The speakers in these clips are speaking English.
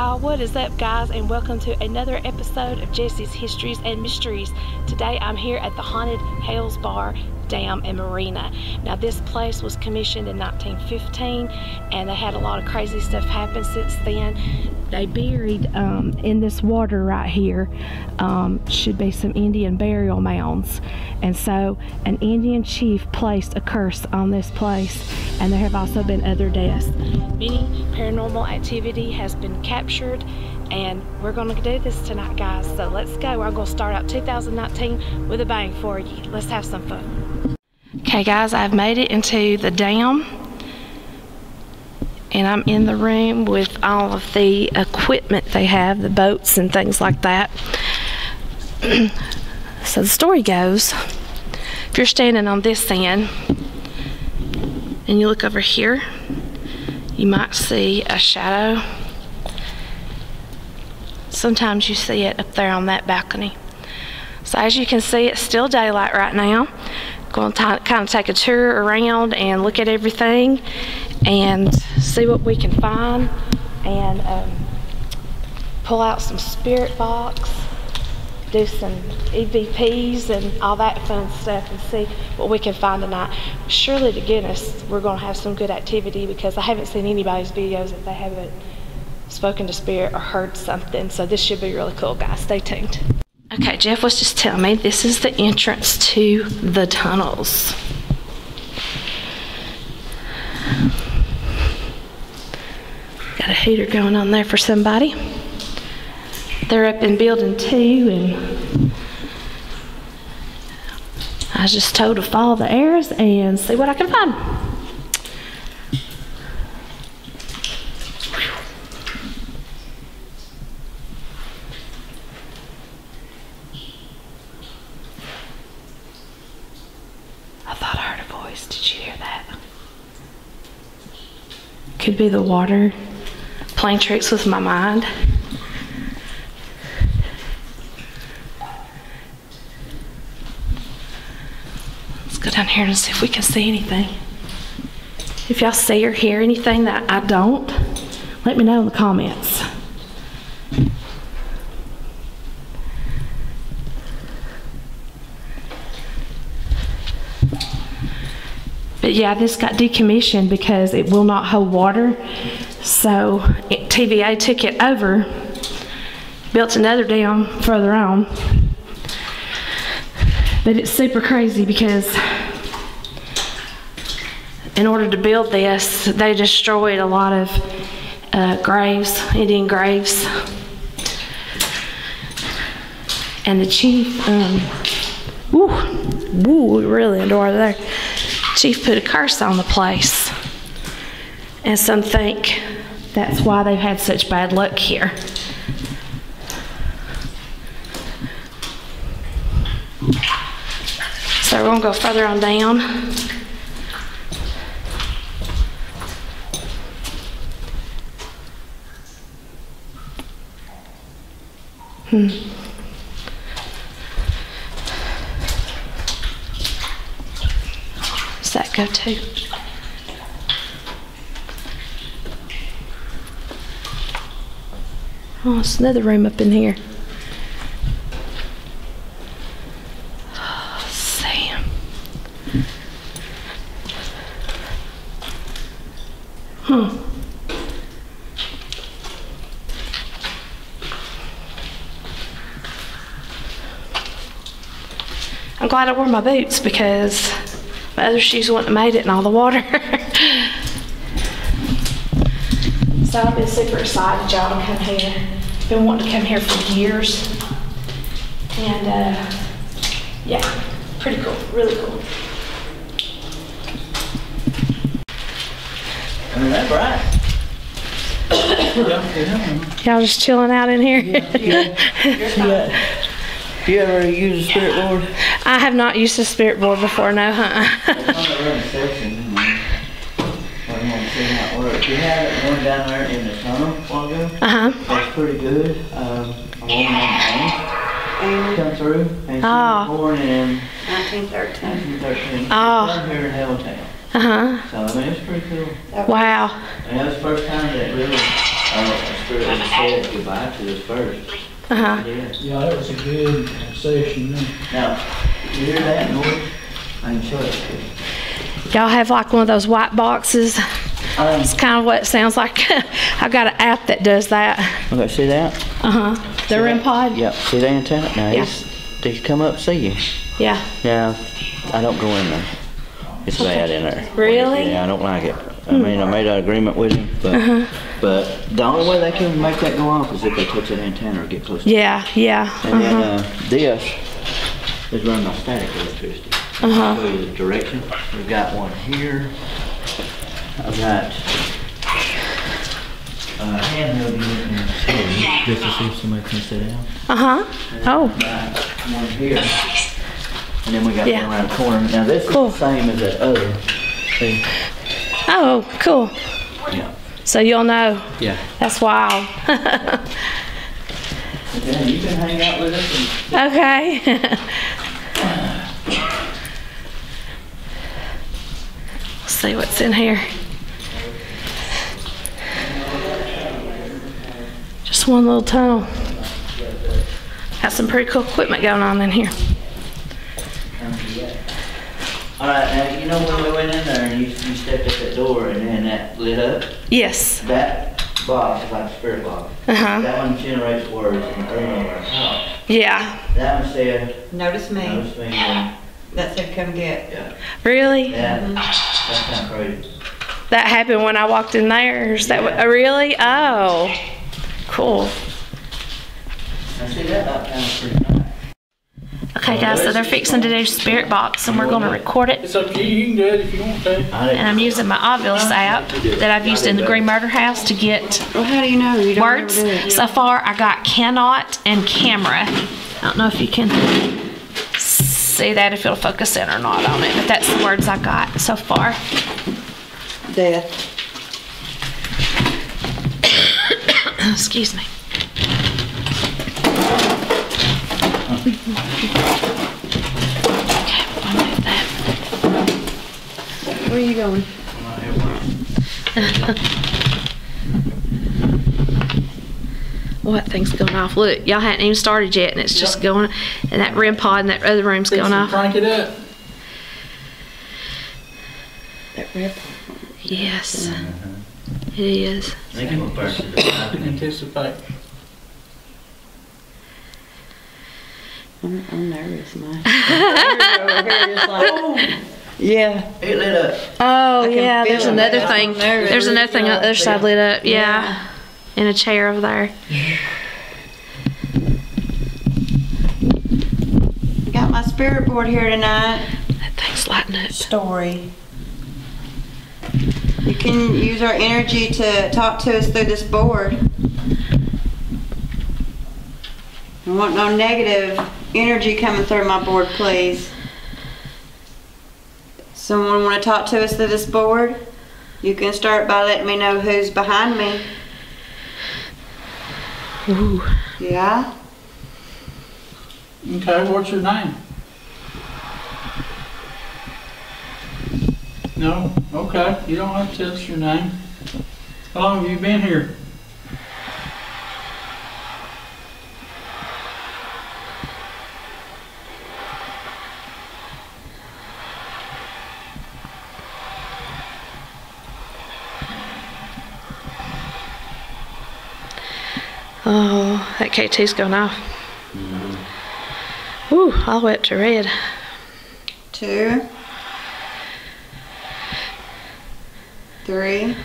y'all, what is up guys and welcome to another episode of Jessie's Histories and Mysteries. Today I'm here at the Haunted Hales Bar Dam and Marina. Now this place was commissioned in 1915 and they had a lot of crazy stuff happen since then. They buried um, in this water right here um, should be some Indian burial mounds and so an Indian chief placed a curse on this place and there have also been other deaths. Many paranormal activity has been captured and we're going to do this tonight guys so let's go we're going to start out 2019 with a bang for you let's have some fun okay guys I've made it into the dam and I'm in the room with all of the equipment they have the boats and things like that so the story goes if you're standing on this end and you look over here you might see a shadow Sometimes you see it up there on that balcony. So as you can see, it's still daylight right now. Going to kind of take a tour around and look at everything and see what we can find and um, pull out some spirit box, do some EVPs and all that fun stuff and see what we can find tonight. Surely to goodness, we're going to have some good activity because I haven't seen anybody's videos if they haven't spoken to spirit or heard something. So this should be really cool, guys. Stay tuned. Okay, Jeff was just telling me this is the entrance to the tunnels. Got a heater going on there for somebody. They're up in building two and I was just told to follow the arrows and see what I can find. Could be the water playing tricks with my mind. Let's go down here and see if we can see anything. If y'all see or hear anything that I don't, let me know in the comments. But yeah, this got decommissioned because it will not hold water. So it, TVA took it over, built another dam further on. But it's super crazy because in order to build this, they destroyed a lot of uh, graves, Indian graves. And the chief, um, woo, woo, really adore there chief put a curse on the place. And some think that's why they've had such bad luck here. So we're going to go further on down. Hmm. go too. Oh, it's another room up in here. Oh, Sam. Hmm. I'm glad I wore my boots because my other shoes wouldn't have made it in all the water. so I've been super excited y'all to come here. Been wanting to come here for years. And uh, yeah, pretty cool, really cool. I mean, that's right. Y'all just chilling out in here? Do you ever use a spirit board? I have not used a spirit board before, no, huh? It's on the running section, and then, well, you want to see how it works. One down there in the tunnel a while ago. uh-huh. That's pretty good. Um, a woman named Anne come through, and she Ah. was born in 1913. 1913. Ah. Down here in Helltown. Uh-huh. So, I mean, it's pretty cool. Wow. And that was the first time that really, uh, a spirit was said goodbye to us first. Uh-huh. Yeah. Yeah, that was a good session. Now, you hear that noise? I can show it to you. Y'all have like one of those white boxes. Um, It's kind of what it sounds like. I've got an app that does that. okay, see that? Uh-huh. The REM pod? Yep, see the antenna? Now, Yeah. they come up see you. Yeah. Now, I don't go in there. It's bad in there. Really? Yeah, I don't like it. I mean, I made an agreement with him, but, Uh-huh. but the only way they can make that go off is if they touch that antenna or get close to it. Yeah, yeah. And Uh-huh. uh, this is run by static electricity. Uh-huh. Show you the direction. We've got one here. I've got, uh, handheld unit in here, just to see if somebody can sit down. Uh-huh. Oh, Got one here. And then we got Yeah. one around the corner. Now this is the same as that other. See? oh, cool. Yeah. So you'll know. Yeah. That's wild. Okay, you can hang out with us and okay. Let's see what's in here. Just one little tunnel. Got some pretty cool equipment going on in here. All right, now, you know when we went in there and you, you stepped at that door and then that lit up? Yes. That box is like a spirit box. Uh-huh. That one generates words and the other one are. Yeah. That one said, Notice me. notice me, and, That said come get. yeah, Really? that, mm-hmm. that's kind of crazy. That happened when I walked in there. Is that what, Yeah. oh, really? Oh. Cool. Now see, that about kind of pretty nice. Okay, guys, so they're fixing to do Spirit Box, and we're going to record it. It's up to you, you can do it if you want to. And I'm using my Ovilus app that I've used in the Green Murder House to get Well, how do you know? You don't words. do it. So far, I got cannot and camera. I don't know if you can see that, if it'll focus in or not on it, but that's the words I got so far. Death. Excuse me. Okay, I'll move that. Where are you going? Well, that thing's going off. Look, y'all hadn't even started yet, and it's just going, and that REM pod in that other room's Fix going off. Crank it up. That red Yes, uh-huh. it is. They come up first. Anticipate. I'm, I'm nervous, man. over here just like, yeah. It lit up. Oh, can yeah, feel there's another thing. what I'm nervous. There's another thing on the other side lit up. Yeah. Yeah. In a chair over there. Got my spirit board here tonight. That thing's lighting up. Story. You can use our energy to talk to us through this board. I want no negative energy coming through my board, please. Someone want to talk to us through this board? You can start by letting me know who's behind me. Ooh. Yeah? Okay, what's your name? No? Okay, you don't have to tell us your name. How long have you been here? Oh, that K2's going off. Ooh, all the way up to red. two, three,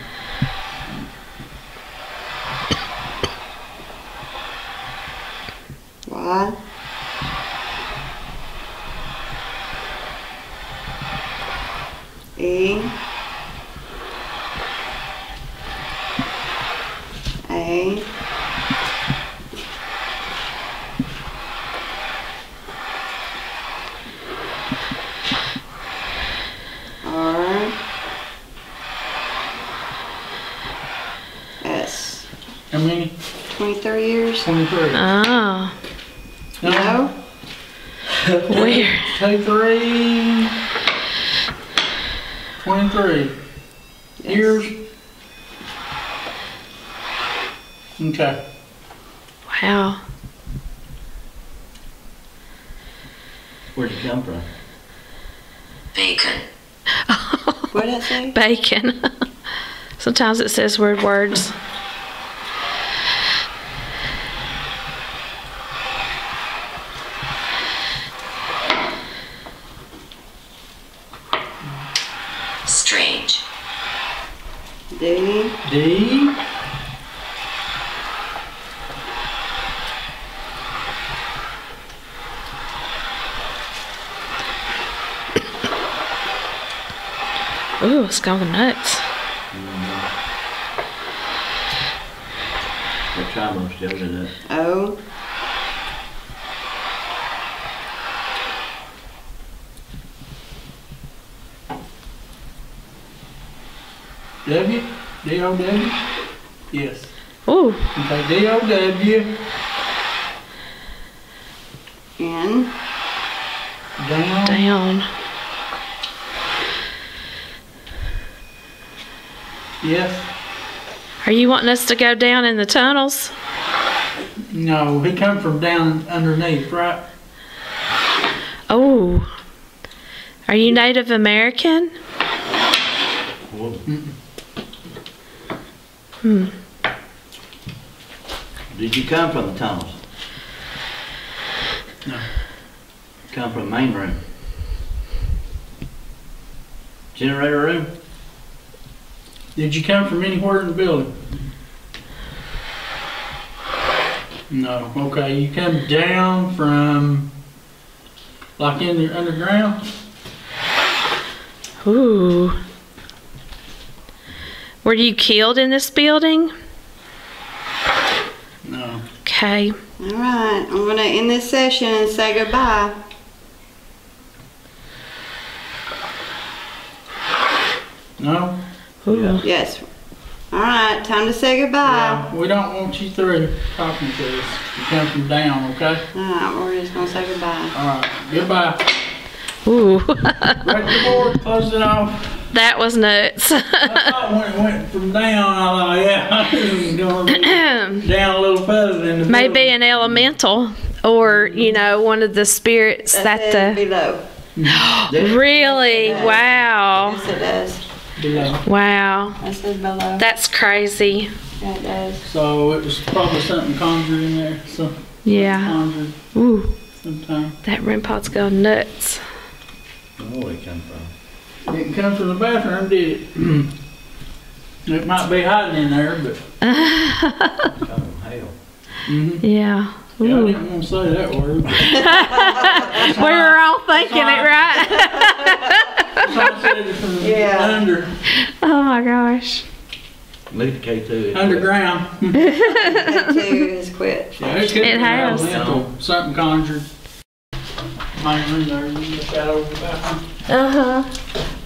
Y, E, A, R, S. How many? 23 years? Twenty-three. Oh, No? where? Take three. Twenty-three. Yes. Years? Okay. Wow. Where'd you come from? Bacon. What did I say? Bacon. Sometimes it says weird words. Strange. D, D. Ooh, it's going nuts. The tribe still did it. O, W. D O W. Yes. Ooh, Okay. D O W. N, Down. down. Yes. Are you wanting us to go down in the tunnels? No, he come from down underneath, right? Oh. Are you Native American? Hmm. Did you come from the tunnels? No. Come from the main room? Generator room? Did you come from anywhere in the building? No. Okay. You come down from, like in the underground. Ooh. Were you killed in this building? No. Okay. all right, I'm gonna end this session and say goodbye. No. Ooh. Yes. All right, time to say goodbye. Yeah, we don't want you through talking to us. You come from down, okay? All right, we're just gonna say goodbye. All right. Goodbye. Ooh. Break the board. Close it off. that was nuts. I thought when it went from down, I thought, yeah, it's going down a little further than the Maybe building. an elemental or, you know, one of the spirits That says that below. the. Mm. Really? Wow. Yes, it does. Below. Wow. That says below. That's crazy. Yeah, it does. So it was probably something conjured in there. So Yeah. conjured Ooh. sometime. That REM pod's going nuts. Where it come from? Didn't come from the bathroom, did it? it might be hiding in there, but Come from hell. mhm. Yeah. Yeah, I didn't want to say that word. We were all thinking it, right? So I said it from Yeah. under oh my gosh. Leave the K2. underground. That too has quit. Yeah, it It has. elemental, something conjured. Might room there, you look out over the bathroom. Uh huh.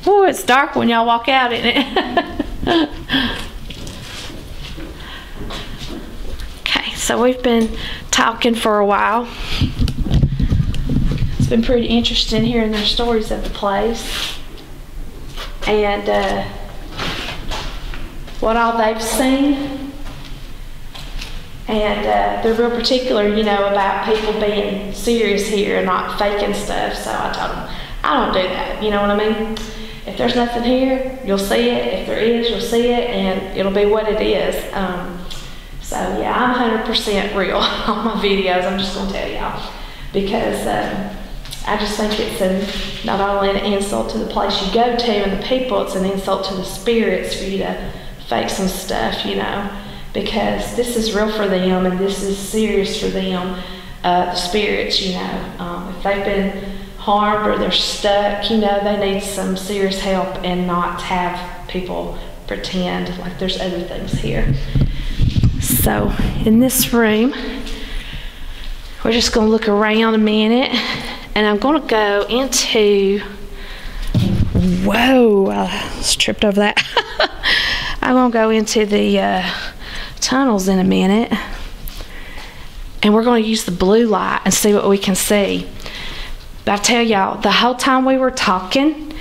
Oh, it's dark when y'all walk out, isn't it? okay, so we've been talking for a while. It's been pretty interesting hearing their stories of the place and uh, what all they've seen. And uh, they're real particular, you know, about people being serious here and not faking stuff. So I told them, I don't do that. You know what I mean? If there's nothing here, you'll see it. If there is, you'll see it, and it'll be what it is. Um, so yeah, I'm 100% real on my videos. I'm just gonna tell y'all because um, I just think it's a, not only an insult to the place you go to and the people, it's an insult to the spirits for you to fake some stuff, you know, because this is real for them and this is serious for them, uh, the spirits, you know. Um, if they've been harmed or they're stuck, you know, they need some serious help and not have people pretend like there's other things here. So, in this room, we're just going to look around a minute and I'm going to go into. Whoa, I tripped over that. I'm going to go into the uh, tunnels in a minute and we're going to use the blue light and see what we can see. But I tell y'all, the whole time we were talking,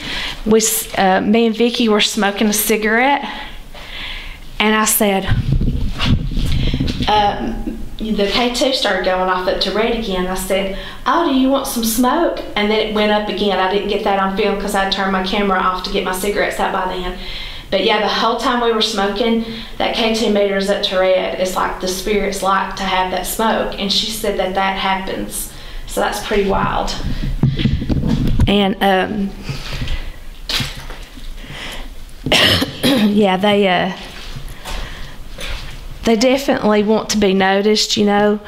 we, uh, me and Vickie were smoking a cigarette, and I said, um, the K2 started going off up to red again. I said, Oh, do you want some smoke? And then it went up again. I didn't get that on film because I turned my camera off to get my cigarettes out by then. But yeah, the whole time we were smoking, that K2 meter is up to red. It's like the spirits like to have that smoke. And she said that that happens. So that's pretty wild. And um, yeah, they. Uh, they definitely want to be noticed, you know.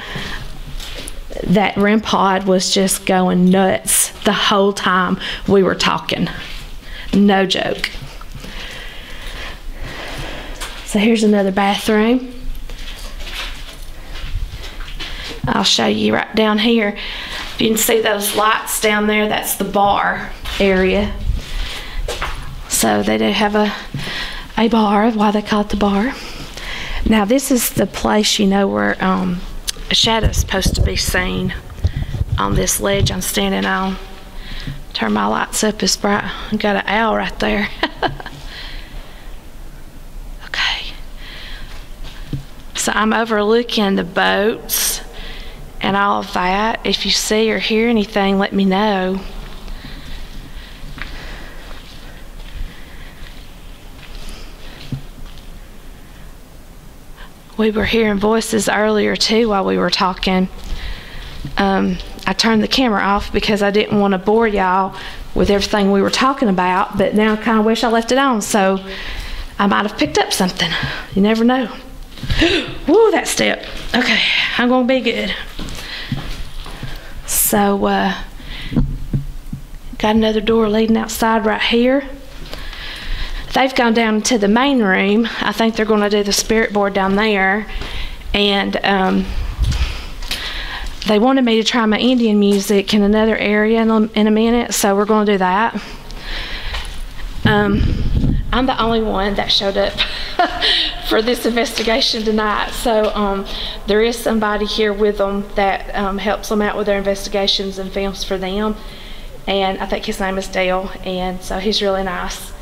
That REM pod was just going nuts the whole time we were talking. No joke. So here's another bathroom. I'll show you right down here. You can see those lights down there, that's the bar area. So they do have a, a bar, why they call it the bar. Now this is the place, you know, where um, a shadow's supposed to be seen on this ledge I'm standing on. Turn my lights up, it's bright. I got an owl right there. okay. So I'm overlooking the boats and all of that. If you see or hear anything, let me know. We were hearing voices earlier too while we were talking. Um, I turned the camera off because I didn't want to bore y'all with everything we were talking about, but now I kind of wish I left it on so I might have picked up something. You never know. Woo, that step. Okay, I'm going to be good. So, uh, got another door leading outside right here. They've gone down to the main room. I think they're going to do the spirit board down there. And um, they wanted me to try my Indian music in another area in a, in a minute, so we're going to do that. Um, I'm the only one that showed up for this investigation tonight. So um, there is somebody here with them that um, helps them out with their investigations and films for them. And I think his name is Dale, and so he's really nice.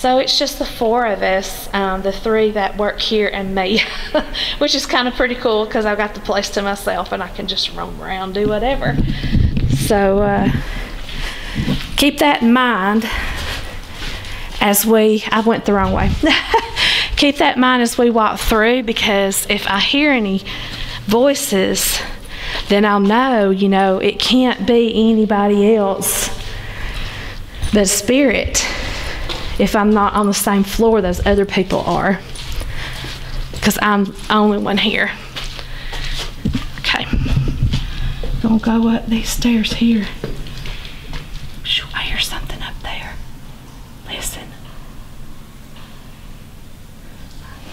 So it's just the four of us, um, the three that work here and me, which is kind of pretty cool because I've got the place to myself and I can just roam around, do whatever. So uh, keep that in mind as we, I went the wrong way. keep that in mind as we walk through because if I hear any voices, then I'll know, you know, it can't be anybody else but spirit if I'm not on the same floor those other people are. Because I'm the only one here. Okay. Gonna go up these stairs here. I hear something up there. Listen.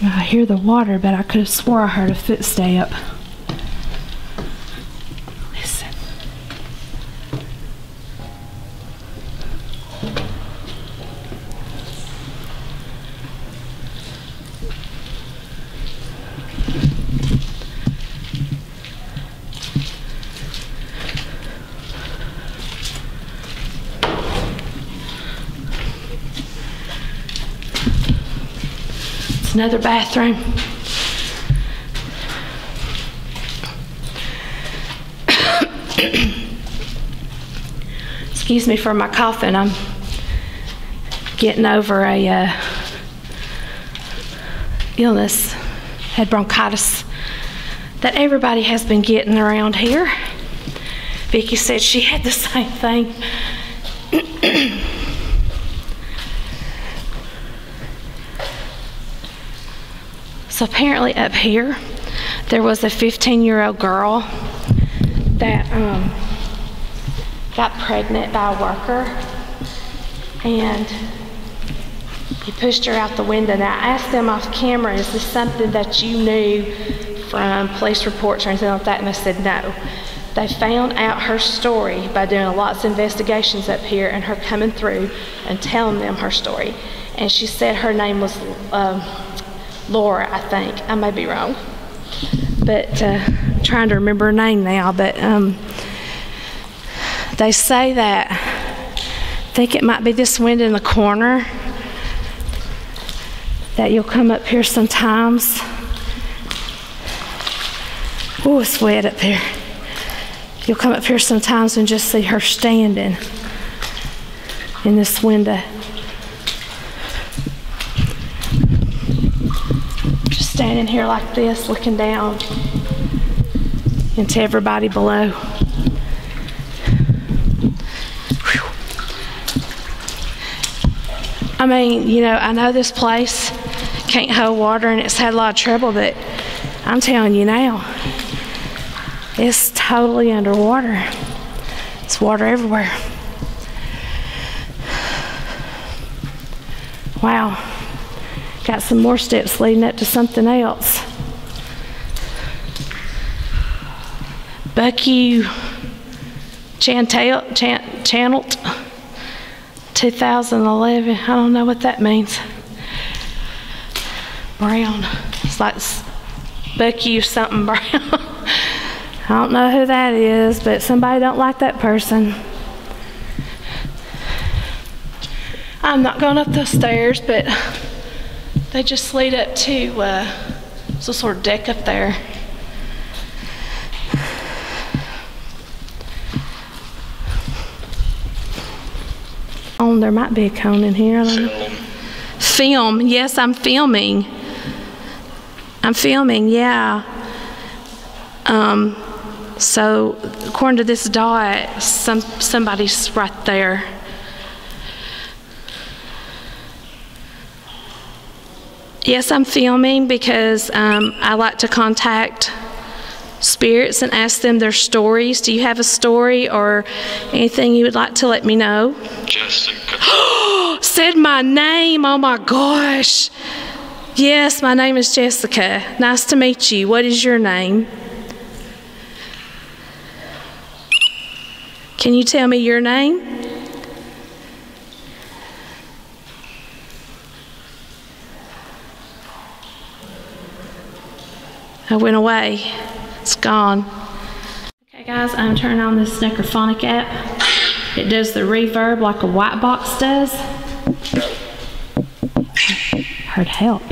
I hear the water, but I could have swore I heard a footstep. Another bathroom. Excuse me for my coughing. I'm getting over a uh, illness, had bronchitis that everybody has been getting around here. Vickie said she had the same thing. so apparently up here, there was a 15-year-old girl that um, got pregnant by a worker, and he pushed her out the window. Now, I asked them off camera, is this something that you knew from police reports or anything like that? And they said no. They found out her story by doing lots of investigations up here and her coming through and telling them her story. And she said her name was um, Laura, I think. I may be wrong. But uh, I'm trying to remember her name now. But um, they say that, I think it might be this window in the corner that you'll come up here sometimes. Oh, it's wet up here. You'll come up here sometimes and just see her standing in this window. Just standing here like this, looking down into everybody below. Whew. I mean, you know, I know this place can't hold water and it's had a lot of trouble, but I'm telling you now, it's totally underwater. It's water everywhere. Wow. Got some more steps leading up to something else. Bucky Chantel, Chan, Channelt, 2011. I don't know what that means. Brown. It's like Bucky something brown. I don't know who that is, but somebody don't like that person. I'm not going up those stairs, but they just lead up to uh, some sort of deck up there. Oh, there might be a cone in here. I don't know. Film. Yes, I'm filming. I'm filming, yeah. Um, so according to this dot, some somebody's right there. Yes, I'm filming because um, I like to contact spirits and ask them their stories. Do you have a story or anything you would like to let me know? Jessica. Said my name. Oh my gosh. Yes, my name is Jessica. Nice to meet you. What is your name? Can you tell me your name? I went away. It's gone. Okay, guys, I'm turning on this Necrophonic app. It does the reverb like a white box does. Heard help.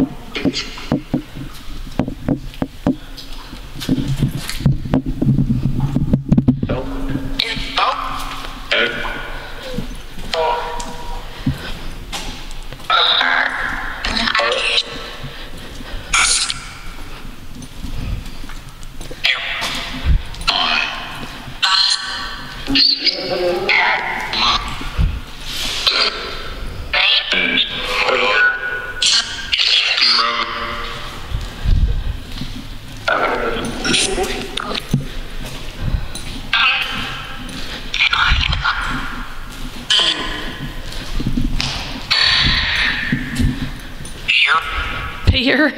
Beer.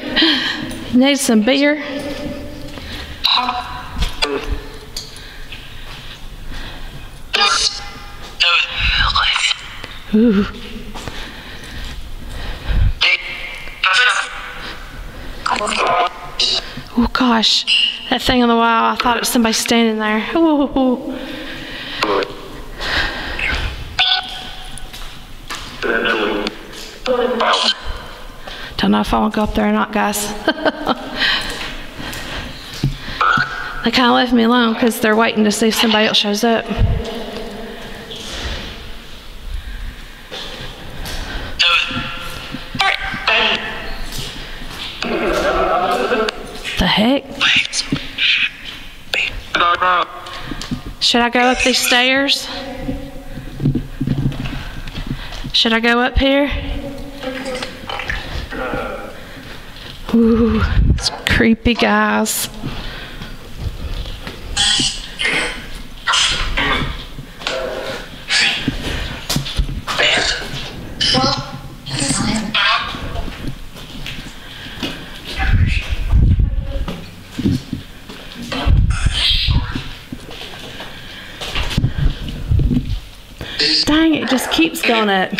Need some beer. Ooh. Oh gosh, that thing on the wall, I thought it was somebody standing there. Ooh. Don't know if I want to go up there or not, guys. they kind of left me alone because they're waiting to see if somebody else shows up. The heck? Should I go up these stairs? Should I go up here? Ooh, it's creepy, guys. Dang, it just keeps going up.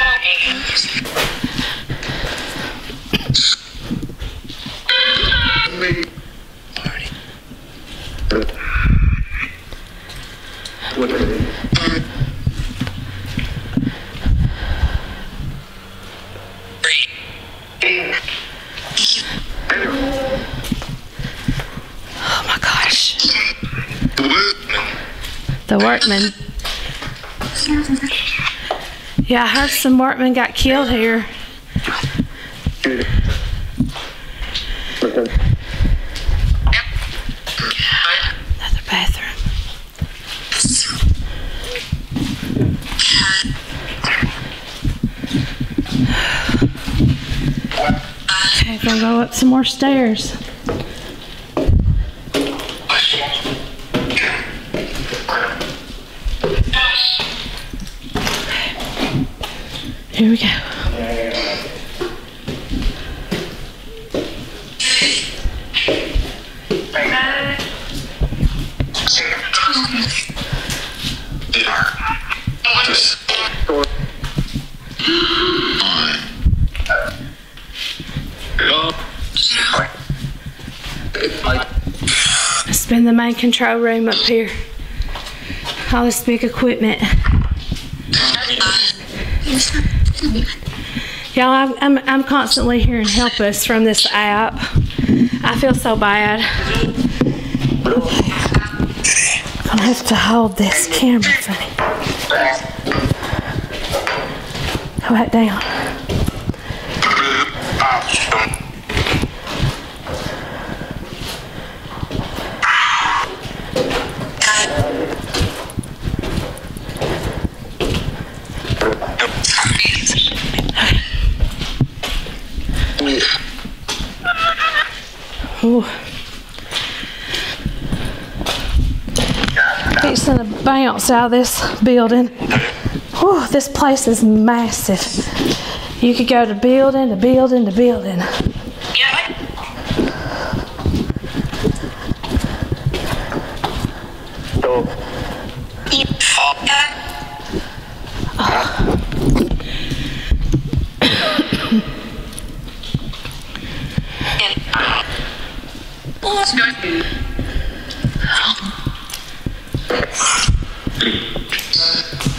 Oh my gosh. Workman. Yeah, I heard some workmen got killed here. Another bathroom. Okay, gonna go up some more stairs. Here we go. Spin the main control room up here. All this big equipment. Y'all, I'm, I'm, constantly hearing help us from this app. I feel so bad. I'm gonna have to hold this camera funny. Go back down. Ooh. Bounce out of this building. Whew, this place is massive. You could go to building to building to building.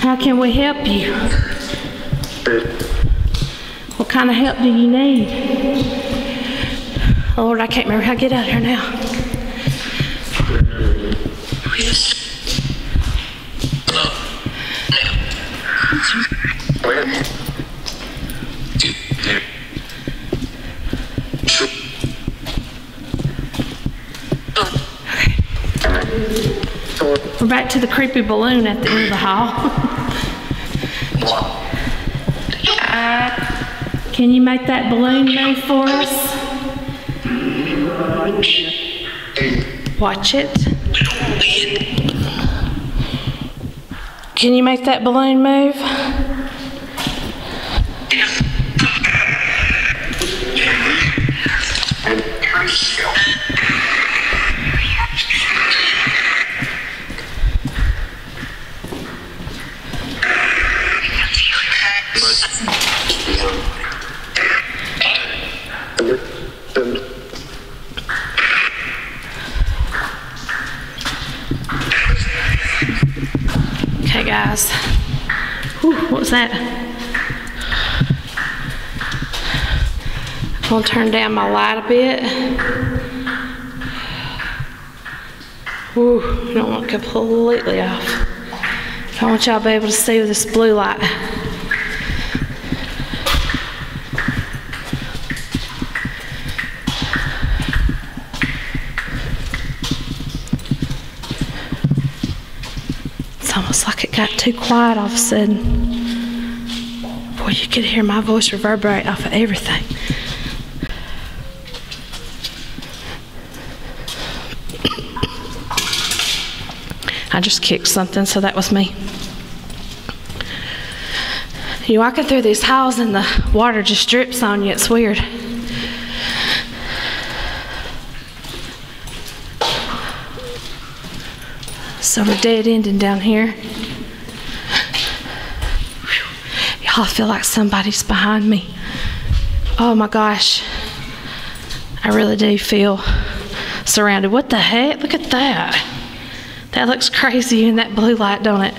How can we help you? What kind of help do you need? Lord, I can't remember how to get out of here now. We're back to the creepy balloon at the end of the hall. Can you make that balloon move for us? Watch it. Can you make that balloon move? That? I'm gonna turn down my light a bit. Ooh, I don't want it completely off. I want y'all to be able to see with this blue light. It's almost like it got too quiet all of a sudden. Boy, you could hear my voice reverberate off of everything. I just kicked something, so that was me. You're walking through these halls and the water just drips on you. It's weird. So we're dead ending down here. Y'all feel like somebody's behind me. Oh my gosh. I really do feel surrounded. What the heck? Look at that. That looks crazy in that blue light, don't it?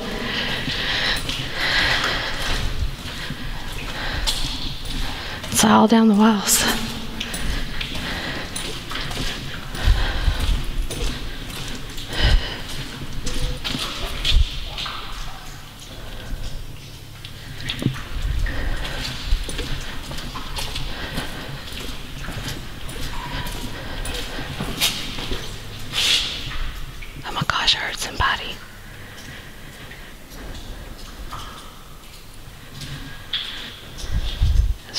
It's all down the walls. Oh my gosh, I heard somebody.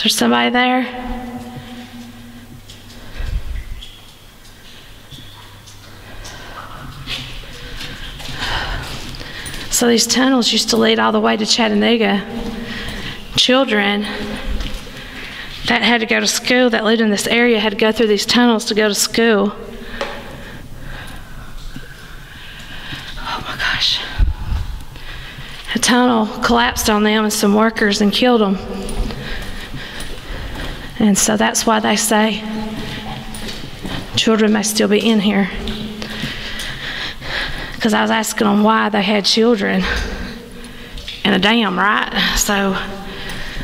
Is there somebody there? So these tunnels used to lead all the way to Chattanooga. Children that had to go to school that lived in this area had to go through these tunnels to go to school. Oh my gosh. A tunnel collapsed on them and some workers and killed them. And so that's why they say children may still be in here. Because I was asking them why they had children in a dam, right? So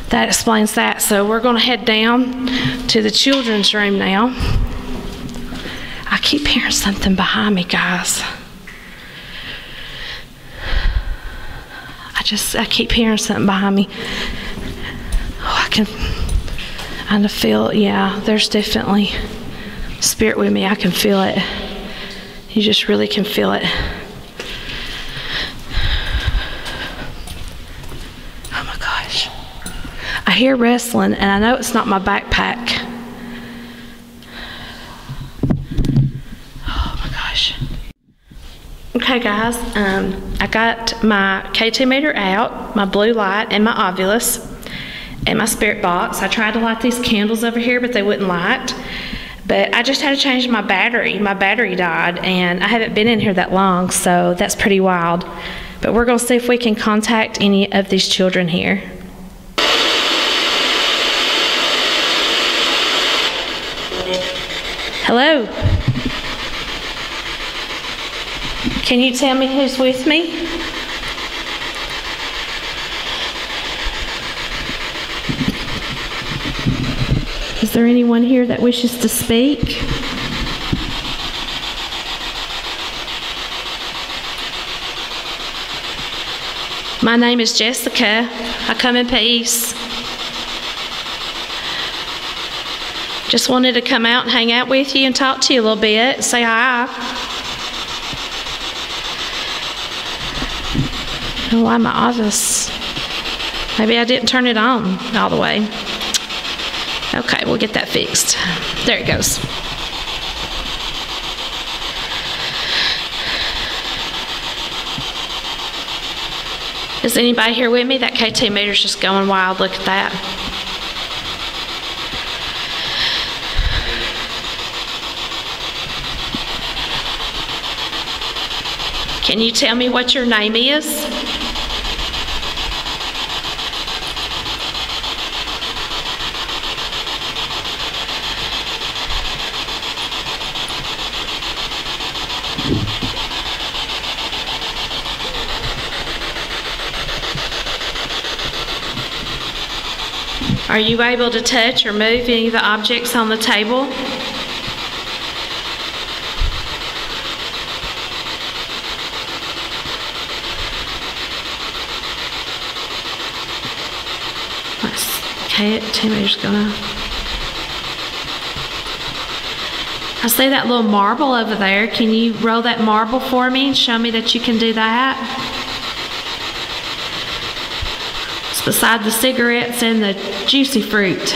that explains that. So we're going to head down to the children's room now. I keep hearing something behind me, guys. I just, I keep hearing something behind me. Oh, I can of feel, yeah, there's definitely spirit with me. I can feel it. You just really can feel it. Oh my gosh. I hear wrestling, and I know it's not my backpack. Oh my gosh. Okay, guys, um, I got my K2 meter out, my blue light, and my Ovilus, and my spirit box. I tried to light these candles over here, but they wouldn't light. But I just had to change my battery. My battery died, and I haven't been in here that long, so that's pretty wild. But we're going to see if we can contact any of these children here. Hello? Can you tell me who's with me? Is there anyone here that wishes to speak? My name is Jessica. I come in peace. Just wanted to come out and hang out with you and talk to you a little bit, say hi. Oh, why my office? Maybe I didn't turn it on all the way. Okay, we'll get that fixed. There it goes. Is anybody here with me? That K2 meter's just going wild. Look at that. Can you tell me what your name is? Are you able to touch or move any of the objects on the table? Okay, Timmy's gonna. I see that little marble over there. Can you roll that marble for me and show me that you can do that? It's beside the cigarettes and the juicy fruit.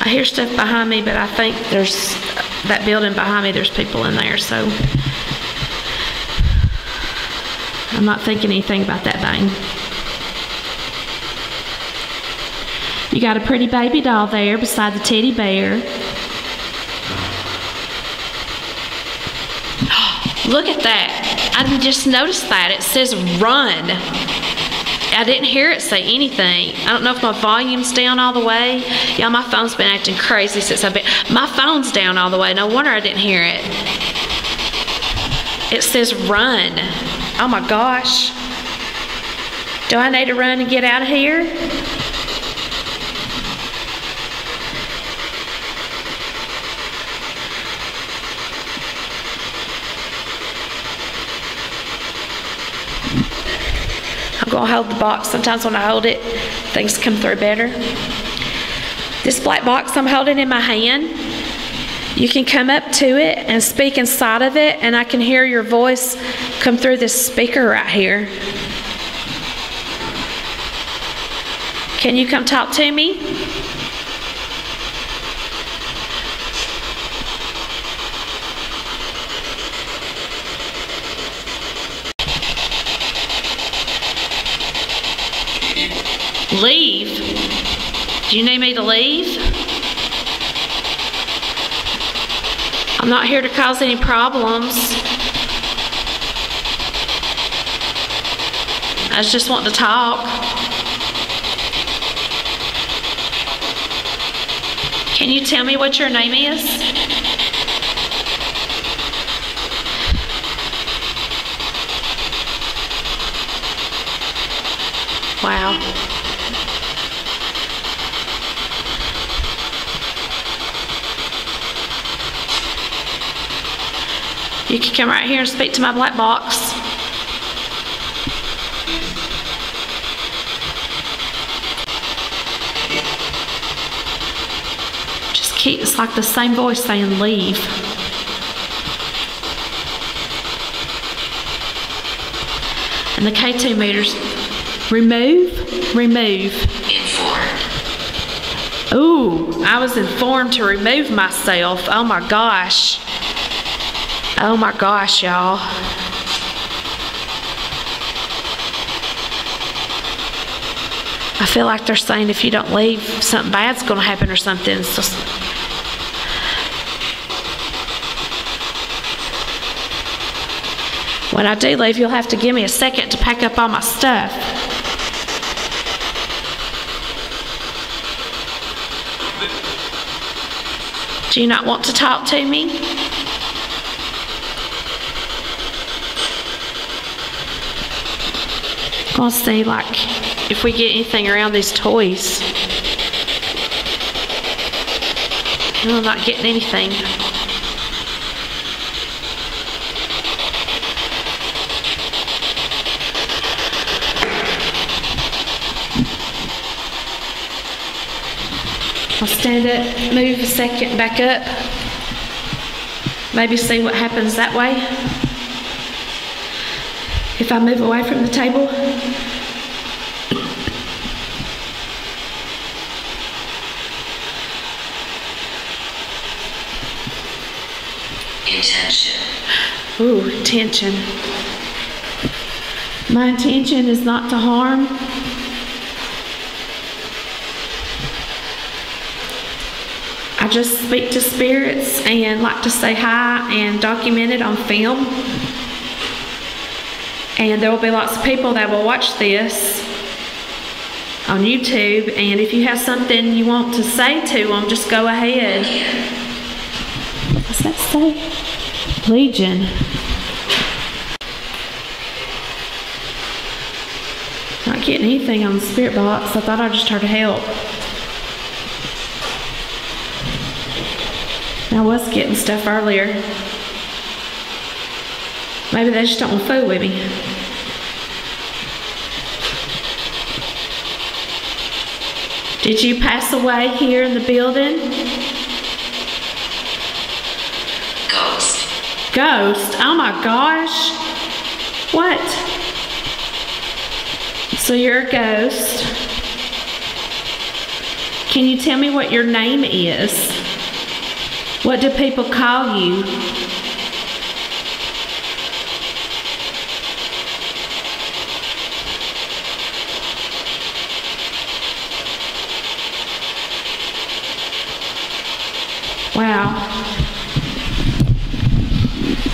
I hear stuff behind me, but I think there's that building behind me, there's people in there, so I'm not thinking anything about that thing. You got a pretty baby doll there beside the teddy bear. Look at that. I just noticed that. It says run. I didn't hear it say anything. I don't know if my volume's down all the way. Yeah, my phone's been acting crazy since I've been. My phone's down all the way. No wonder I didn't hear it. It says run. Oh my gosh. Do I need to run and get out of here? Gonna hold the box. Sometimes when I hold it, things come through better. This black box I'm holding in my hand, you can come up to it and speak inside of it, and I can hear your voice come through this speaker right here. Can you come talk to me? Leave? Do you need me to leave? I'm not here to cause any problems. I just want to talk. Can you tell me what your name is? Wow. You come right here and speak to my black box. Just keep, it's like the same voice saying leave. And the K2 meters, remove, remove. Informed. Ooh, I was informed to remove myself. Oh my gosh. Oh my gosh, y'all. I feel like they're saying if you don't leave, something bad's going to happen or something. So, when I do leave, you'll have to give me a second to pack up all my stuff. Do you not want to talk to me? I'll see, like, if we get anything around these toys. I'm not getting anything. I'll stand up, move a second, back up. Maybe see what happens that way. If I move away from the table. Intention. Ooh, intention. My intention is not to harm. I just speak to spirits and like to say hi and document it on film. And there will be lots of people that will watch this on YouTube. And if you have something you want to say to them, just go ahead. What's that say? Legion. Not getting anything on the spirit box. I thought I just heard help. I was getting stuff earlier. Maybe they just don't want to fool with me. Did you pass away here in the building? Ghost. Ghost? Oh my gosh. What? So you're a ghost. Can you tell me what your name is? What do people call you? Wow.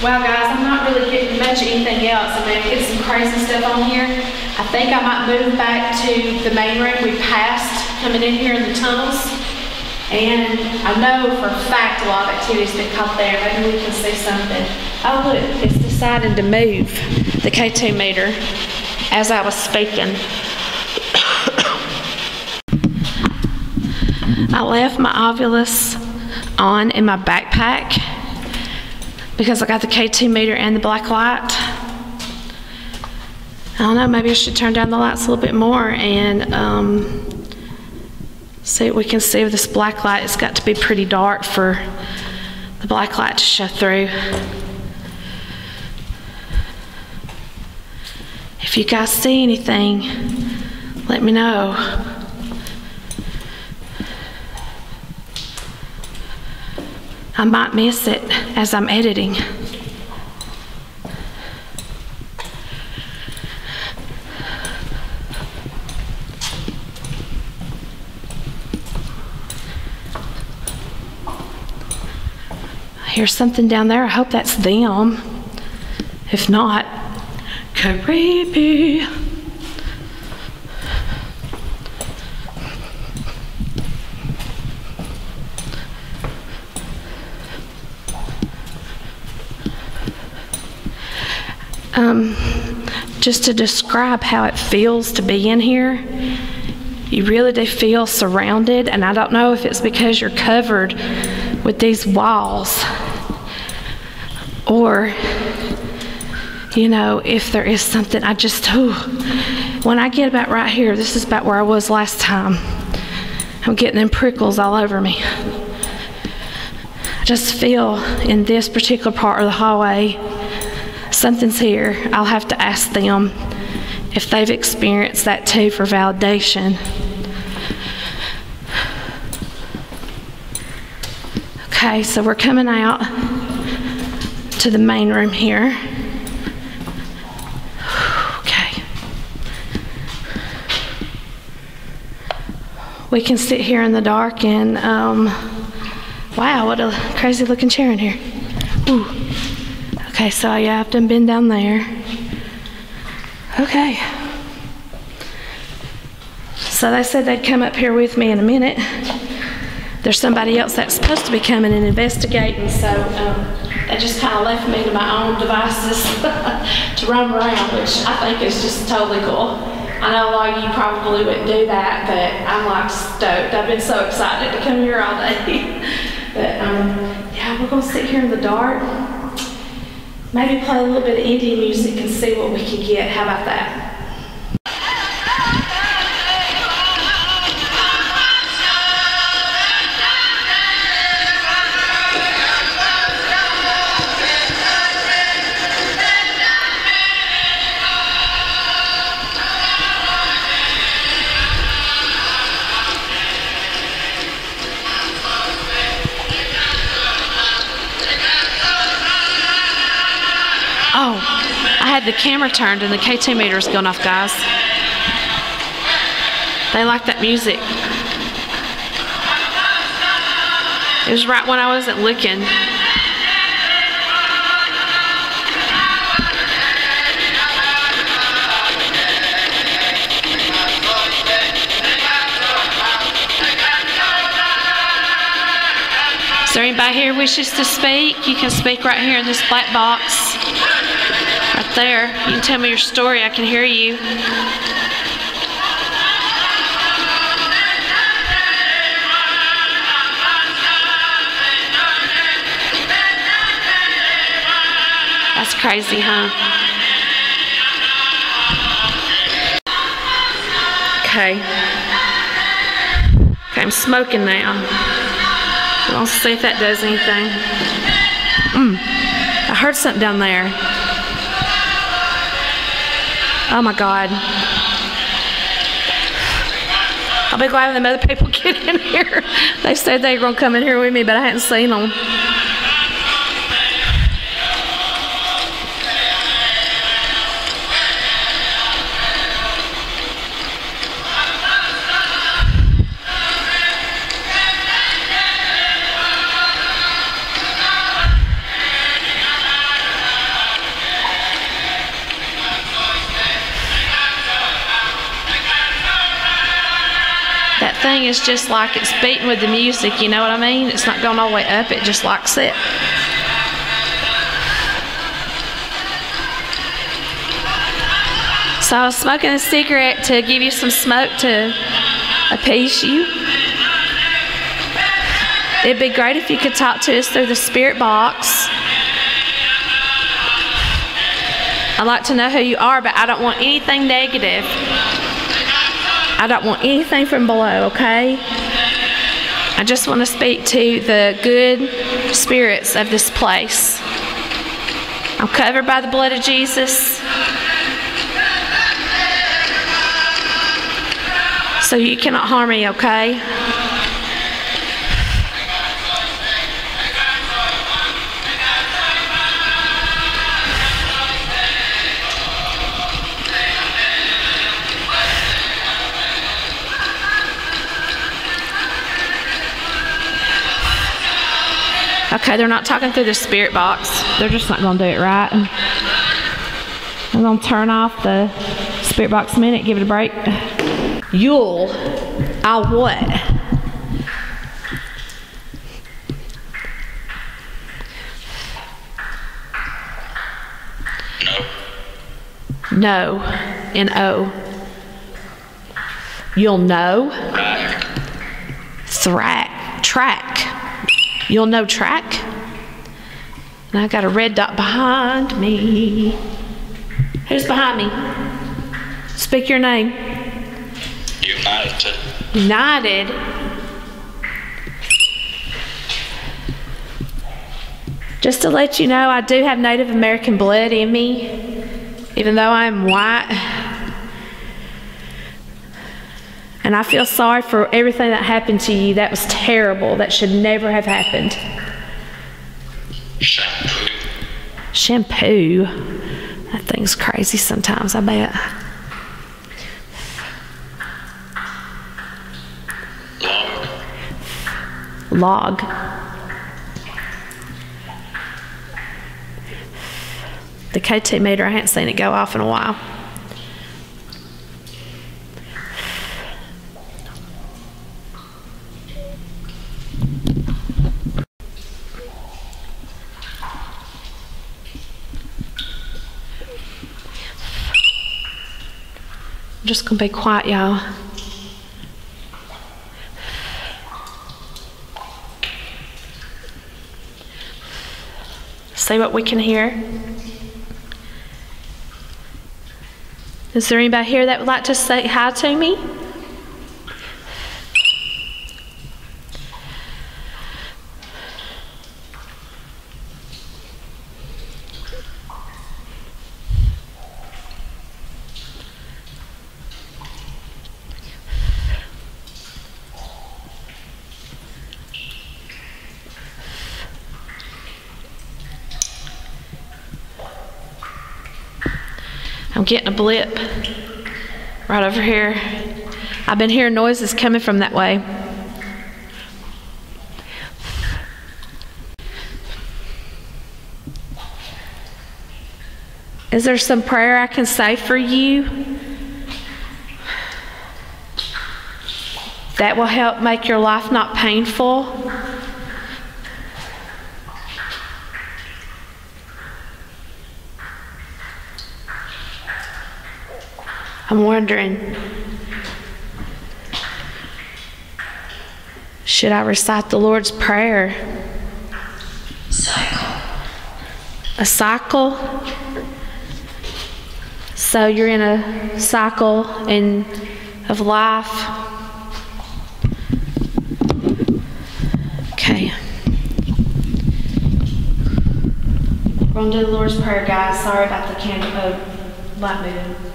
Wow, guys, I'm not really getting much anything else. I mean, I get some crazy stuff on here. I think I might move back to the main room we passed coming in here in the tunnels. And I know for a fact a lot of activity's been caught there. Maybe we can see something. Oh, look, it's deciding to move the K2 meter as I was speaking. I left my Ovilus on in my backpack because I got the K2 meter and the black light. I don't know, maybe I should turn down the lights a little bit more and um, see if we can see if this black light It's got to be pretty dark for the black light to show through. If you guys see anything, let me know. I might miss it as I'm editing. Hear something down there. I hope that's them. If not, creepy. Um, just to describe how it feels to be in here, you really do feel surrounded, and I don't know if it's because you're covered with these walls or, you know, if there is something, I just, oh, when I get about right here, this is about where I was last time. I'm getting them prickles all over me. I just feel in this particular part of the hallway something's here. I'll have to ask them if they've experienced that too for validation. Okay, so we're coming out to the main room here. Okay. We can sit here in the dark and, um, wow, what a crazy looking chair in here. Ooh. Okay, so yeah, I've done been down there. Okay. So they said they'd come up here with me in a minute. There's somebody else that's supposed to be coming and investigating, so um, they just kind of left me to my own devices to roam around, which I think is just totally cool. I know a lot of you probably wouldn't do that, but I'm like stoked. I've been so excited to come here all day. but um, yeah, we're gonna sit here in the dark maybe play a little bit of Indian music and see what we can get. How about that? The camera turned and the K2 meter is going off, guys. They like that music. It was right when I wasn't looking. Is there anybody here wishes to speak? You can speak right here in this black box. Right there. You can tell me your story. I can hear you. That's crazy, huh? Okay. Okay, I'm smoking now. Let's see if that does anything. Mm. I heard something down there. Oh my God. I'll be glad when the other people get in here. They said they were going to come in here with me, but I hadn't seen them. Is just like it's beating with the music, you know what I mean? It's not going all the way up, it just likes it. So I was smoking a cigarette to give you some smoke to appease you. It'd be great if you could talk to us through the spirit box. I'd like to know who you are, but I don't want anything negative. I don't want anything from below, okay? I just want to speak to the good spirits of this place. I'm covered by the blood of Jesus. So you cannot harm me, okay? Okay, they're not talking through the spirit box. They're just not going to do it right. I'm going to turn off the spirit box a minute, give it a break. You'll, I'll what? No. No, N O. You'll know. Right. Thrack, track. You'll know track. And I got a red dot behind me. Who's behind me? Speak your name. United. United. Just to let you know, I do have Native American blood in me, even though I'm white. And I feel sorry for everything that happened to you. That was terrible. That should never have happened. Shampoo. Shampoo. That thing's crazy sometimes, I bet. Log. Log. The K2 meter, I haven't seen it go off in a while. I'm just gonna be quiet, y'all. See what we can hear. Is there anybody here that would like to say hi to me? I'm getting a blip right over here. I've been hearing noises coming from that way. Is there some prayer I can say for you that will help make your life not painful? I'm wondering should I recite the Lord's Prayer? cycle, A cycle? So you're in a cycle in, of life. Okay. We're going to do the Lord's Prayer, guys. Sorry about the candle, uh, light moving.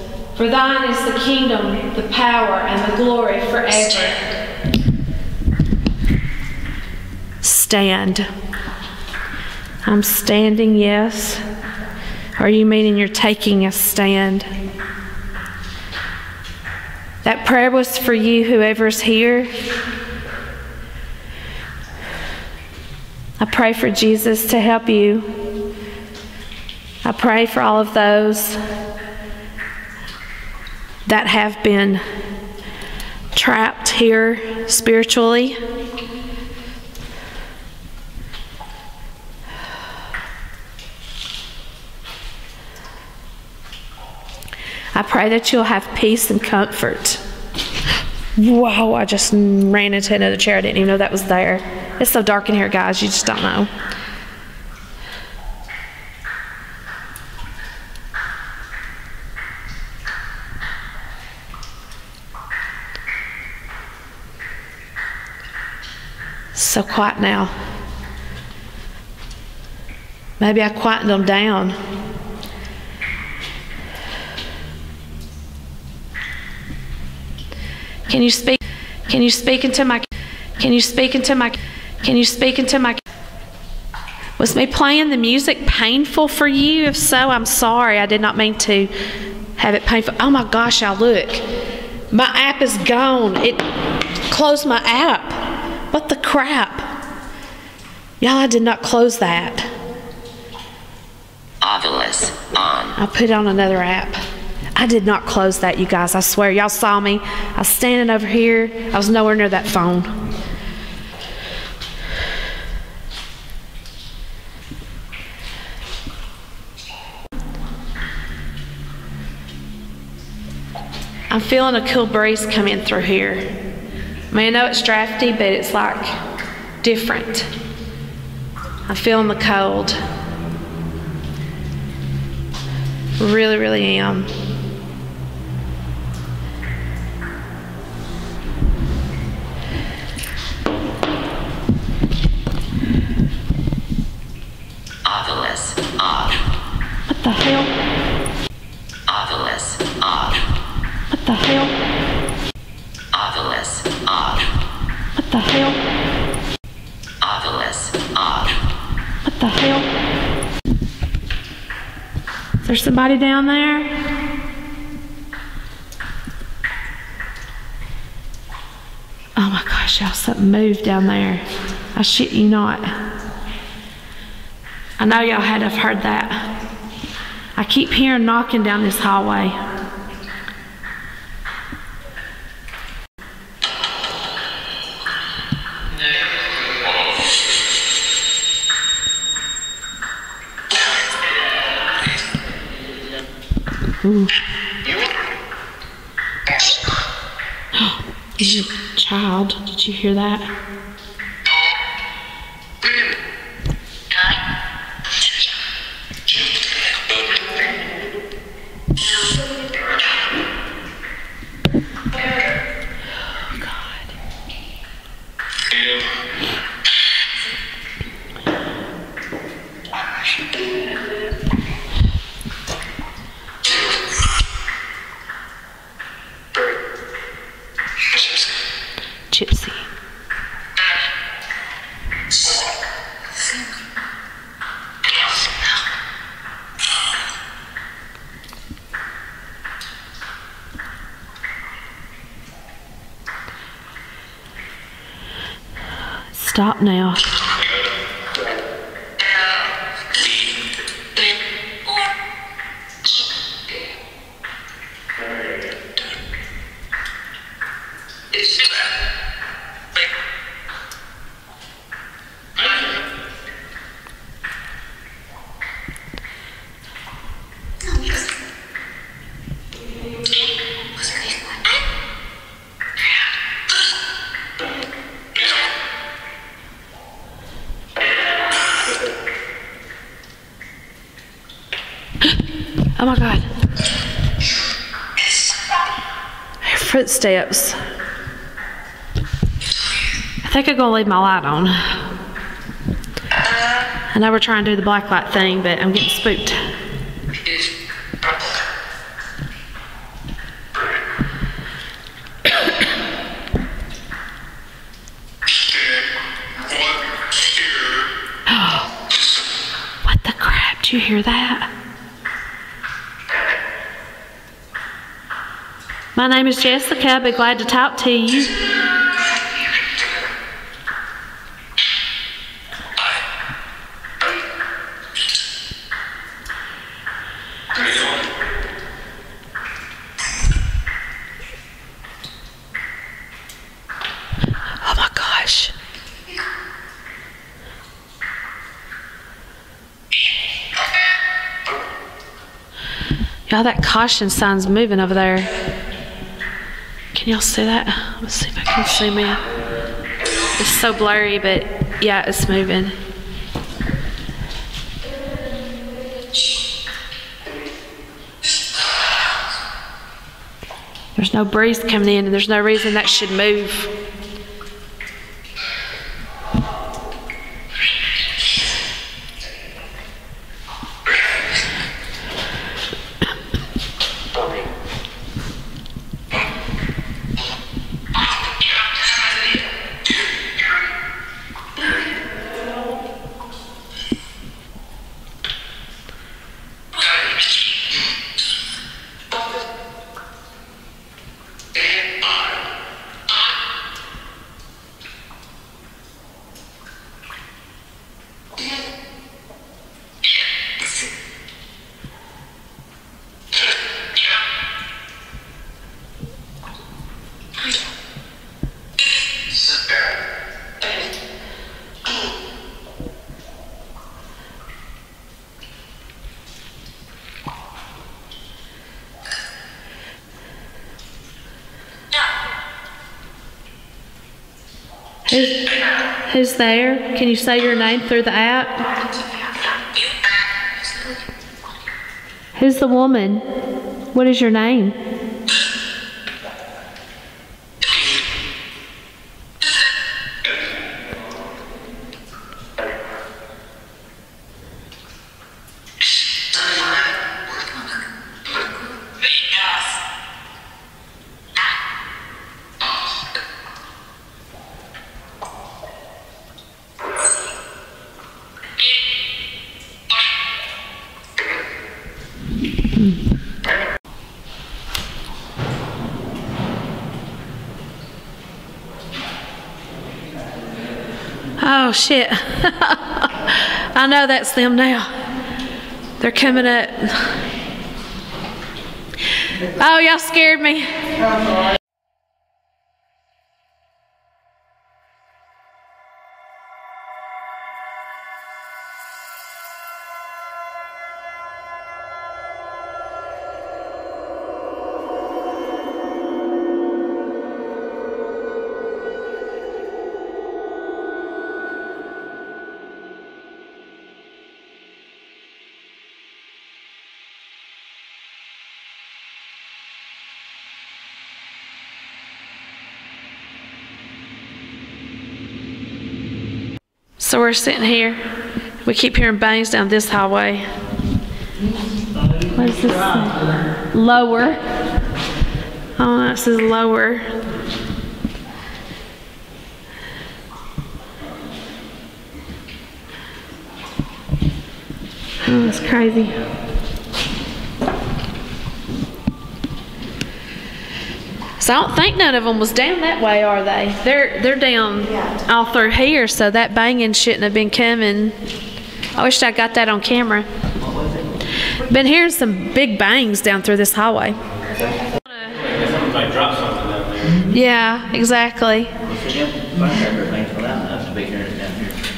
For thine is the kingdom, the power, and the glory forever. Stand. I'm standing, yes. Are you meaning you're taking a stand? That prayer was for you, whoever's here. I pray for Jesus to help you. I pray for all of those that have been trapped here spiritually. I pray that you'll have peace and comfort. Wow, I just ran into another chair. I didn't even know that was there. It's so dark in here, guys, you just don't know. So quiet now. Maybe I quietened them down. Can you speak? Can you speak into my? Can you speak into my? Can you speak into my? Was me playing the music painful for you? If so, I'm sorry. I did not mean to have it painful. Oh my gosh, y'all look. My app is gone. It closed my app. What the crap? Y'all, I did not close that. Ovilus on. I'll put it on another app. I did not close that, you guys. I swear. Y'all saw me. I was standing over here. I was nowhere near that phone. I'm feeling a cool breeze coming through here. I mean, I know it's drafty, but it's like different. I'm feeling the cold. Really, really am. Ovilus off. What the hell? Ovilus off. What the hell? Ovilus What the hell? Ovilus off. What the hell? Is there somebody down there? Oh my gosh, y'all, something moved down there. I shit you not. I know y'all had have heard that. I keep hearing knocking down this hallway. Ooh. Is your child? Did you hear that? Gypsy. Stop now. Oh my god. Footsteps. I think I'm gonna leave my light on. I know we're trying to do the black light thing, but I'm getting spooked. What the crap? Did you hear that? My name is Jessica. I'd be glad to talk to you. Oh my gosh. Y'all, that caution sign's moving over there. Y'all see that? Let's see if I can zoom in. It's so blurry, but yeah, it's moving. There's no breeze coming in, and there's no reason that should move. Who's, who's there? Can you say your name through the app? Who's the woman? What is your name? Oh shit. I know that's them now. They're coming up. Oh, y'all scared me. We're sitting here. We keep hearing bangs down this hallway. What is this? say? Lower. Oh, that says lower. Oh, that's crazy. So I don't think none of them was down that way, are they? They're they're down all through here, so that banging shouldn't have been coming. I wish I got that on camera. Been hearing some big bangs down through this hallway. Yeah, exactly.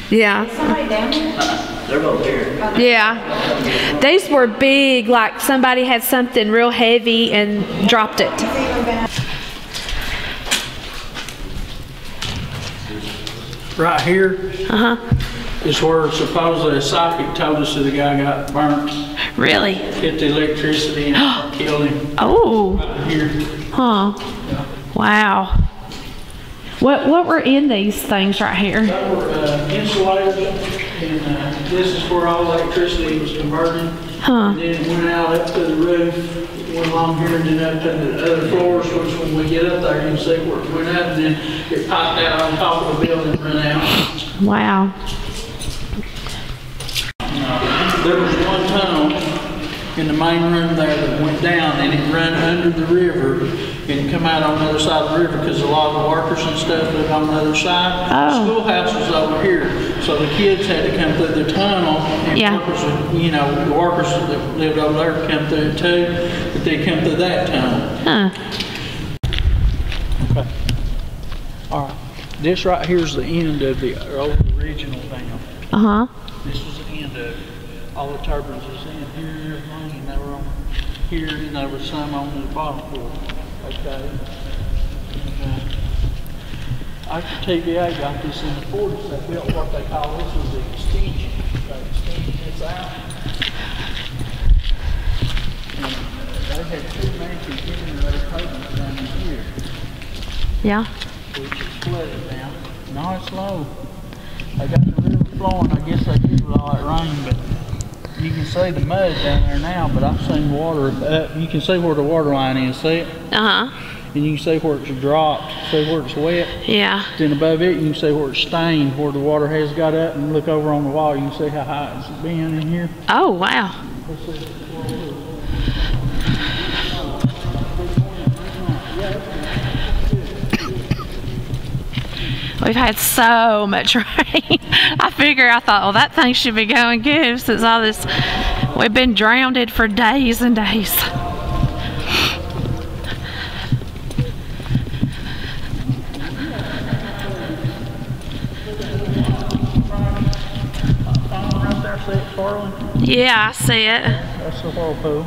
Yeah, yeah. These were big, like somebody had something real heavy and dropped it. Right here Uh huh. is where supposedly a psychic told us that the guy got burnt. Really? hit the electricity and killed him Oh, right here. huh. Wow. What what were in these things right here? They were uh, insulators, and uh, this is where all electricity was converted. Huh. And then it went out up to the roof, went along here and then up to the other floors, which when we get up there, you can see where it went up, and then it popped out on top of the building and ran out. Wow. There was one tunnel in the main room there that went down and it ran under the river and come out on the other side of the river because a lot of the workers and stuff live on the other side. Oh. The schoolhouse was over here, so the kids had to come through the tunnel and Yeah. workers, you know, the workers that lived over there would come through it too, but they come through that tunnel. Huh. Okay. All right. This right here is the end of the old original dam. Uh huh. This was the end of it. All the turbines was in here, everything, and they were on here, and there was some on the bottom floor. Okay. And, uh, TVA got this in the forties, they built what they call, this was the extension. They extended this out. And uh, they had two major generator turbines down in here Yeah. which is flooded now. No, it's low. They got the river flowing. I guess they did with all that rain, but you can see the mud down there now. But I've seen water up. You can see where the water line is. See it? Uh huh. And you can see where it's dropped. See where it's wet. Yeah. Then above it, you can see where it's stained, where the water has got up. And look over on the wall. You can see how high it's been in here. Oh wow. We've had so much rain. I figure I thought, well, that thing should be going good since all this. We've been drowned for days and days. Fountain right there. See it swirling? Yeah, I see it. That's the whirlpool.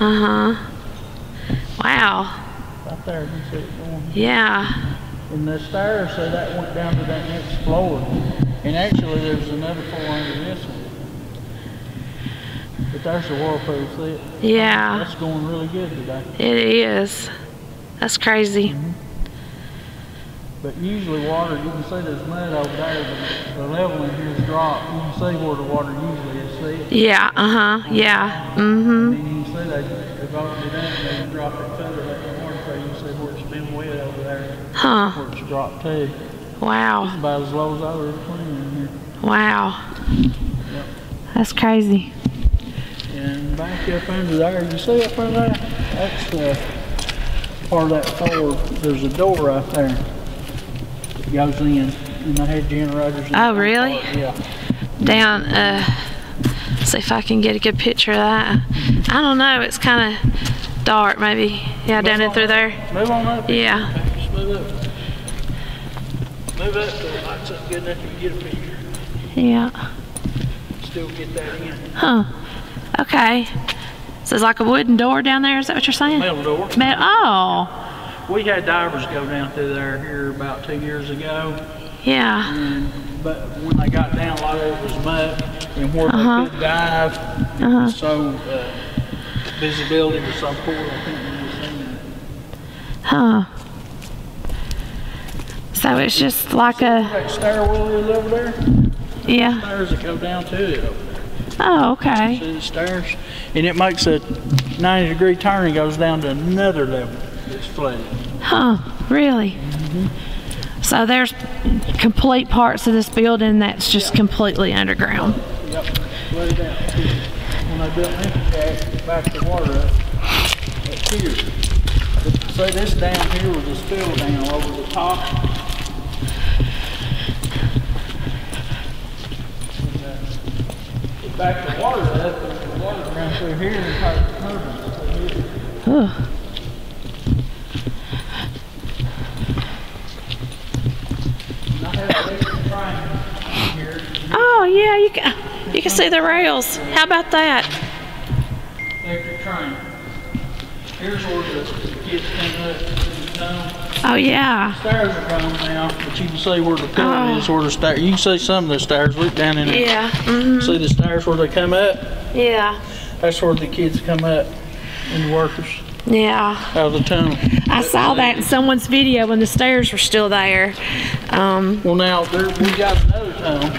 Uh huh. Wow. Right there. You see it going. Yeah. And the stairs, so that went down to that next floor. And actually, there's another floor under this one. But there's the whirlpool, see it? Yeah. That's going really good today. It is. That's crazy. But usually water, you can see there's mud over there, but the level in here is dropped. You can see where the water usually is, see it? Yeah. Uh huh. Yeah. Mm And hmm. then you can see they, they've done it, they dropped it further back in water, so you can see where it's been wet over there, Huh. where it's dropped too. It's Wow. about as low as I ever clean in here. Wow. That's crazy. And back up under there, you see up under there? That's the part of that floor. There's a door right there that goes in, and they had generators. Oh, really? Yeah. Down. Uh. See if I can get a good picture of that. I don't know. It's kind of dark. Maybe. Yeah, down in through there. Move on up. Yeah. Move up. Move up so the light's up good enough can get a picture. Yeah. Still get that in. Huh. Okay. So it's like a wooden door down there. Is that what you're saying? Metal door. Metal. Oh. We had divers go down through there here about two years ago. Yeah. And, but when they got down, a lot of it was mud, and where Uh-huh. they could dive, it Uh-huh. was so uh, visibility was so poor. I think we were seeing that. Huh. So it's just like a. That stairwell is over there. Yeah. Stairs that go down to it. Oh, okay. See the stairs, and it makes a 90 degree turn and goes down to another level. It's flooded. Huh. Really? Mm-hmm. So there's complete parts of this building that's just completely underground. Yep, flooded. When they built backed the water up. See this down here was a spill down over the top. And, uh, It backed the water up, and the water ran through here and the turbines. Ugh. And I have a electric train here. Oh yeah, you can you can see the rails. How about that? Electric train. Here's where the kids come up to the tunnel. Oh yeah. Stairs are gone now, but you can see where the pillar Oh. is, where the stair. You can see some of the stairs. Look down in there. Yeah. hmm See the stairs where they come up? Yeah. That's where the kids come up and the workers Yeah. out of the tunnel. I saw that in someone's video when the stairs were still there. Um, Well, now there, we got another tunnel.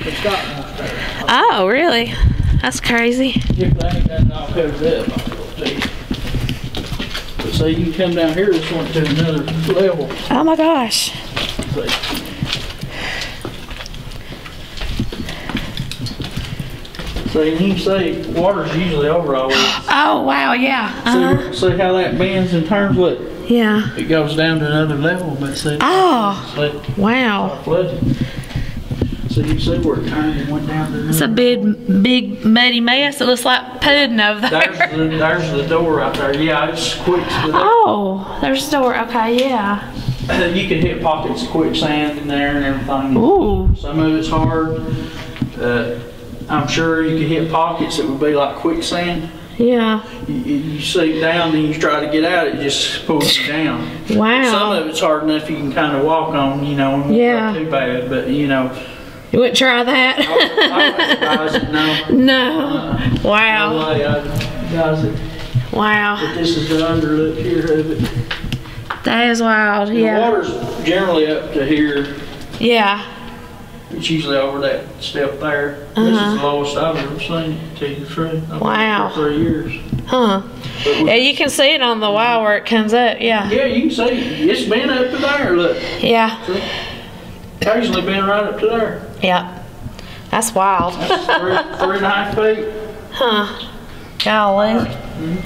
It's got more stairs. oh, really? That's crazy. If they ain't got it all covered up, I'll tell you. See, you can come down here, this went to another level. Oh my gosh. See. So you can see, water's usually over all. Oh, wow, yeah. Uh-huh. See, see how that bends and turns? Look, Yeah. it goes down to another level, but see, Oh, see, wow. flooded. So you see where it turned and went down to It's a big, big muddy mess. It looks like pudding over There's there. the, there's the door right there. Yeah, it's quick. Oh, there's a door. Okay, yeah. You can hit pockets of quicksand in there and everything. Ooh. Some of it's hard. Uh, I'm sure you could hit pockets that would be like quicksand. Yeah. You, you sink down, and you try to get out, it just pulls you down. Wow. Some of it's hard enough you can kind of walk on, you know, Yeah. too bad. But you know, You wouldn't try that? I it. No, no. no Wow. way. I it. Wow. But this is the underlook here of it. That is wild. The Yeah. water's generally up to here. Yeah. It's usually over that step there. This is the lowest I've ever seen it, to tell you the truth. I've Uh-huh. Wow. for Three years. Huh. Yeah, you can see it on the wall where it comes up. Yeah. Yeah, you can see, it's been up to there, look. Yeah. Occasionally been right up to there. Yeah. That's wild. That's three, three and a half feet. Huh. Golly. Hmm.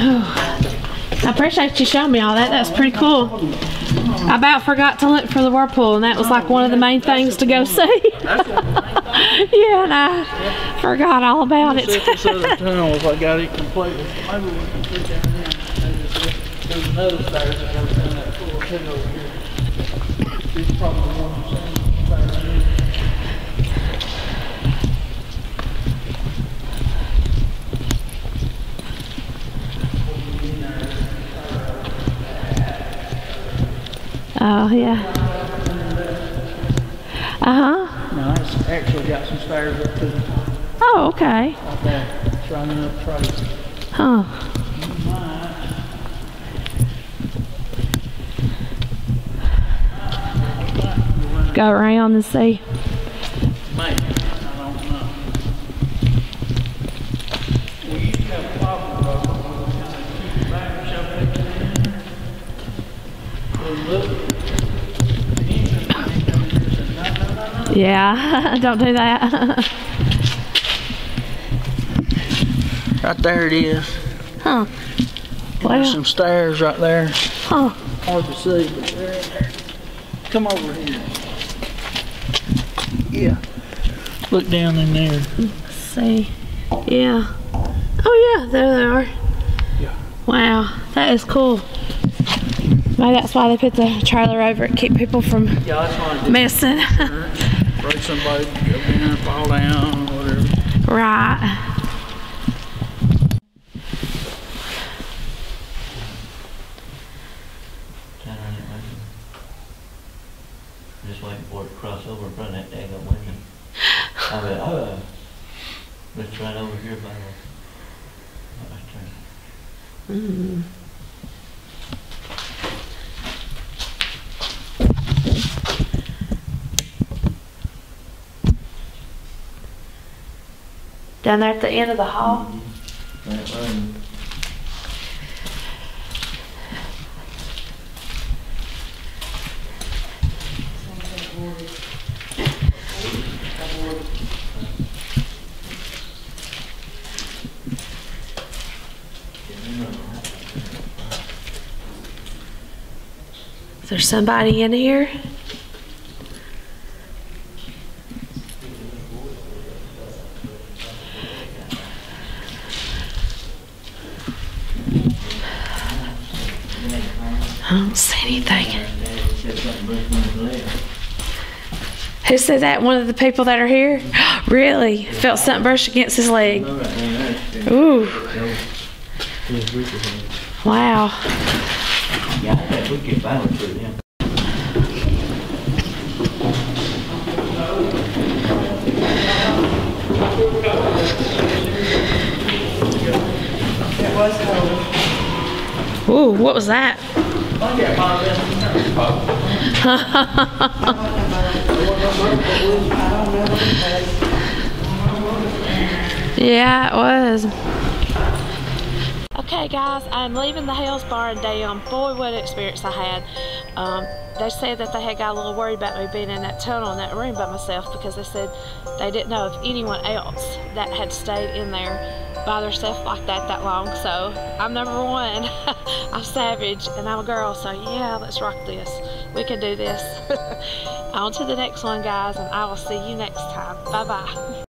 Oh. I appreciate you showing me all that. That's pretty cool. I about forgot to look for the whirlpool, and that was like one of the main things to go see. That's what I yeah, and I forgot all about it. if this other tunnel, if I got it completely. Maybe we can put down there. There's another stairs that goes down that floor, over here. Is probably one Oh, yeah. Uh huh. No, it's actually got some stairs up to the top, Oh, okay. like that. It's running up trace. Huh. Go around and see. Maybe, I don't know. We used to have a problem though, when we kind of keep it back, shove it in there. Well, look, the engine man come in and said, no, no, no, no. Yeah, don't do that. Right there it is. huh. There's some stairs right there. Huh. Hard to see, but they're in there. Come over here. Yeah. Look down in there. Let's see. Yeah. Oh yeah, there they are. Yeah. Wow, that is cool. Maybe that's why they put the trailer over it, keep people from Yeah, messing. Break somebody, go down, fall down, or whatever. right. Turn on. Just waiting for it to cross over in front of that daggone window. I bet, oh, it's right over here by the, right Down there at the end of the hall. Right, right. Is there somebody in here? said that one of the people that are here really felt something brush against his leg. Ooh. Wow. Yeah, Ooh, what was that? Oh, Yeah, it was. Okay, guys, I'm leaving the Hales Bar and Dam. Boy, what an experience I had. Um, they said that they had got a little worried about me being in that tunnel in that room by myself because they said they didn't know of anyone else that had stayed in there by themselves like that that long. So I'm number one. I'm savage and I'm a girl. So yeah, let's rock this. We can do this. On to the next one, guys, and I will see you next time. Bye bye.